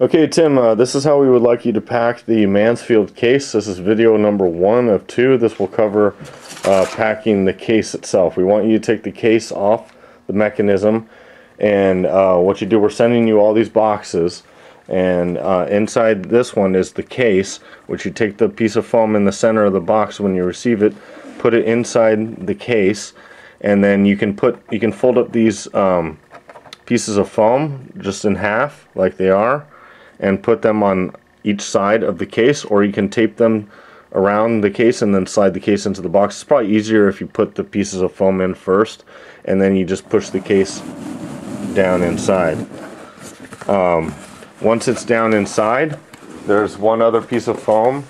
Okay, Tim, uh, this is how we would like you to pack the Mansfield case. This is video number one of two. This will cover uh, packing the case itself. We want you to take the case off the mechanism, and uh, what you do, we're sending you all these boxes, and uh, inside this one is the case, which you take the piece of foam in the center of the box when you receive it, put it inside the case, and then you can put, you can fold up these um, pieces of foam just in half, like they are, and put them on each side of the case or you can tape them around the case and then slide the case into the box. It's probably easier if you put the pieces of foam in first and then you just push the case down inside. Um, once it's down inside, there's one other piece of foam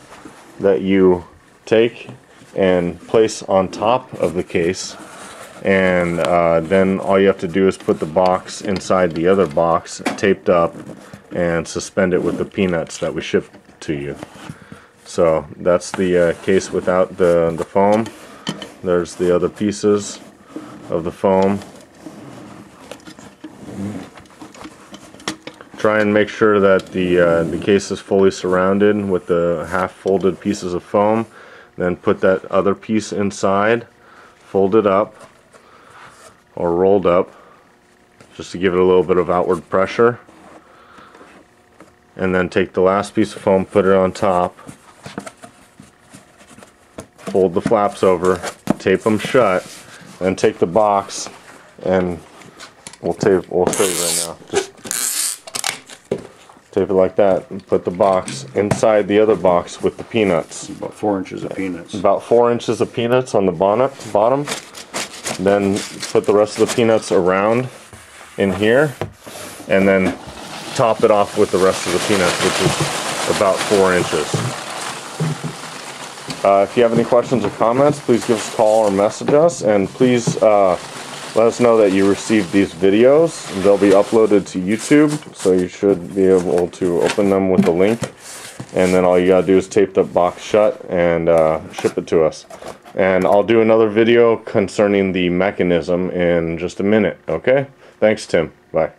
that you take and place on top of the case and uh, then all you have to do is put the box inside the other box taped up and suspend it with the peanuts that we ship to you. So that's the uh, case without the, the foam. There's the other pieces of the foam. Try and make sure that the, uh, the case is fully surrounded with the half folded pieces of foam. Then put that other piece inside, fold it up or rolled up just to give it a little bit of outward pressure and then take the last piece of foam, put it on top, fold the flaps over, tape them shut, and take the box and we'll tape, we'll show you right now. Just tape it like that and put the box inside the other box with the peanuts. About four inches of peanuts. About four inches of peanuts on the bonnet, bottom. Then put the rest of the peanuts around in here and then top it off with the rest of the peanuts, which is about four inches. Uh, if you have any questions or comments, please give us a call or message us, and please uh, let us know that you received these videos. They'll be uploaded to YouTube, so you should be able to open them with the link. And then all you gotta do is tape the box shut and uh, ship it to us. And I'll do another video concerning the mechanism in just a minute, okay? Thanks, Tim. Bye.